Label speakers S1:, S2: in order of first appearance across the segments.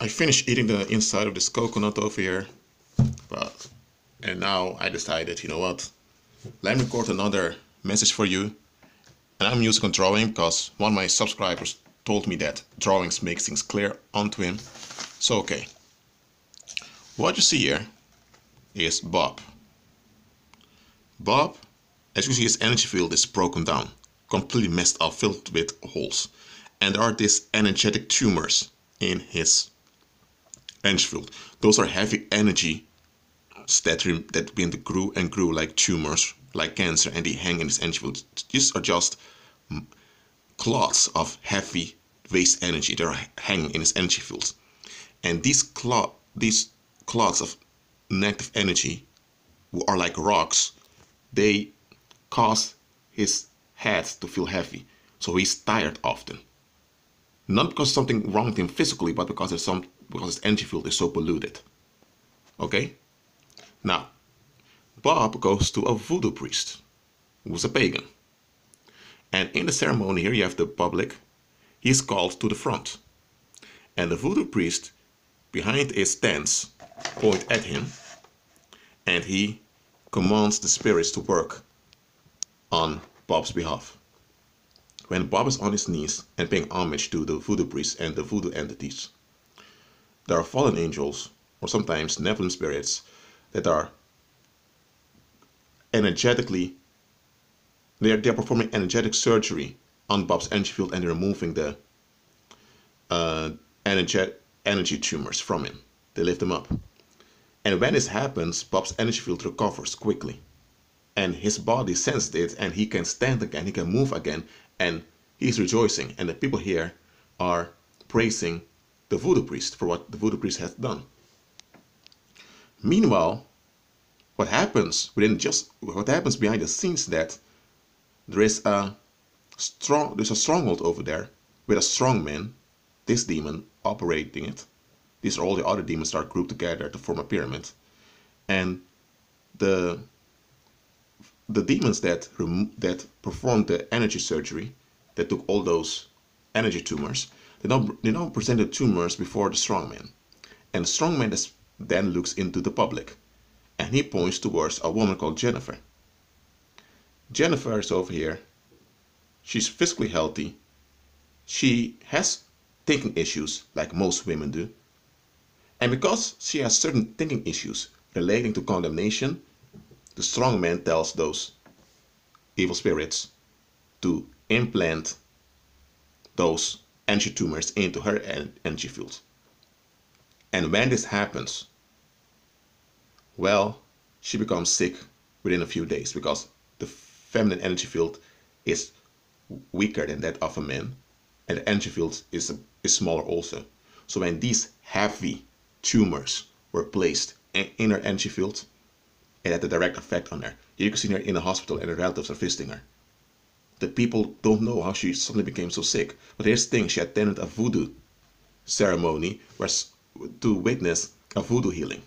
S1: I finished eating the inside of this coconut over here, but and now I decided, you know what? Let me record another message for you. And I'm using drawing because one of my subscribers told me that drawings make things clear onto him. So okay. What you see here is Bob. Bob, as you see his energy field is broken down, completely messed up, filled with holes. And there are these energetic tumors in his energy field. Those are heavy energy that, that begin to grow and grow like tumors, like cancer, and they hang in his energy field. These are just clots of heavy waste energy that are hanging in his energy field. And these clot, these clots of negative energy are like rocks. They cause his head to feel heavy, so he's tired often. Not because something wrong with him physically, but because there's some because its energy field is so polluted. Okay? Now, Bob goes to a voodoo priest who's a pagan. And in the ceremony here, you have the public. He's called to the front. And the voodoo priest behind his stance point at him and he commands the spirits to work on Bob's behalf. When Bob is on his knees and paying homage to the voodoo priest and the voodoo entities, there are fallen angels or sometimes Nephilim spirits that are energetically they're, they're performing energetic surgery on Bob's energy field and removing the uh, energy, energy tumors from him. They lift him up. And when this happens, Bob's energy field recovers quickly. And his body senses it and he can stand again, he can move again, and he's rejoicing. And the people here are praising the voodoo priest for what the voodoo priest has done. Meanwhile, what happens within just what happens behind the scenes that there is a strong there's a stronghold over there with a strong man, this demon operating it. These are all the other demons that are grouped together to form a pyramid. And the the demons that that performed the energy surgery, that took all those energy tumors, they now they now present the tumors before the strong man. And the strong man then looks into the public, and he points towards a woman called Jennifer. Jennifer is over here. She's physically healthy. She has thinking issues like most women do. And because she has certain thinking issues relating to condemnation, the strong man tells those evil spirits to implant those energy tumors into her energy field. And when this happens, well, she becomes sick within a few days because the feminine energy field is weaker than that of a man, and the energy field is, is smaller also. So when these heavy tumors were placed in her energy field, it had a direct effect on her. You can see her in the hospital and her relatives are visiting her. People don't know how she suddenly became so sick. But here's the thing, she attended a voodoo ceremony where, to witness a voodoo healing.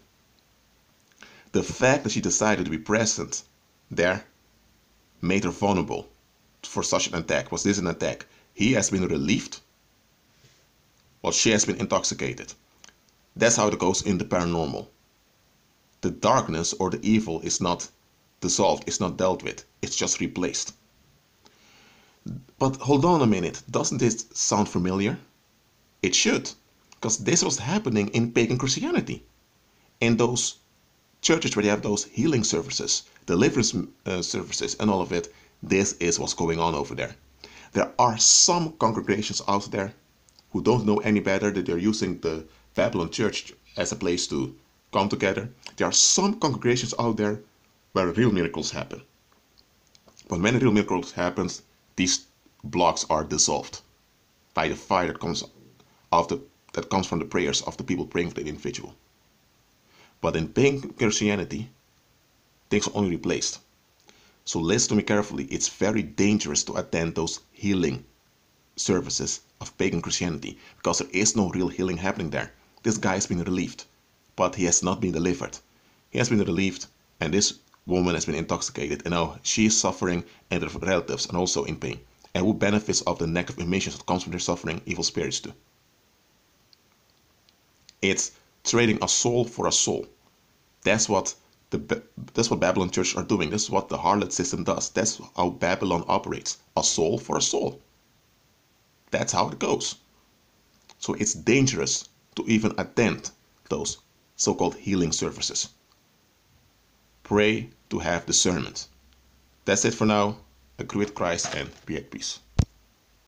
S1: The fact that she decided to be present there made her vulnerable for such an attack. Was this an attack? He has been relieved, while she has been intoxicated. That's how it goes in the paranormal. The darkness or the evil is not dissolved, it's not dealt with, it's just replaced. But hold on a minute, doesn't this sound familiar? It should, because this was happening in pagan Christianity. In those churches where they have those healing services, deliverance uh, services, and all of it, this is what's going on over there. There are some congregations out there who don't know any better that they're using the Babylon church as a place to come together. There are some congregations out there where real miracles happen. But when real miracles happen, these blocks are dissolved by the fire that comes of the, that comes from the prayers of the people praying for the individual. But in pagan Christianity, things are only replaced. So listen to me carefully. It's very dangerous to attend those healing services of pagan Christianity because there is no real healing happening there. This guy has been relieved, but he has not been delivered. He has been relieved, and this woman has been intoxicated, and now she is suffering, and her relatives are also in pain. And who benefits of the negative emissions that comes from their suffering? Evil spirits do. It's trading a soul for a soul. That's what the that's what Babylon church are doing. This is what the harlot system does. That's how Babylon operates. A soul for a soul. That's how it goes. So it's dangerous to even attend those so-called healing services. Pray to have discernment. That's it for now. Agree with Christ and be at peace.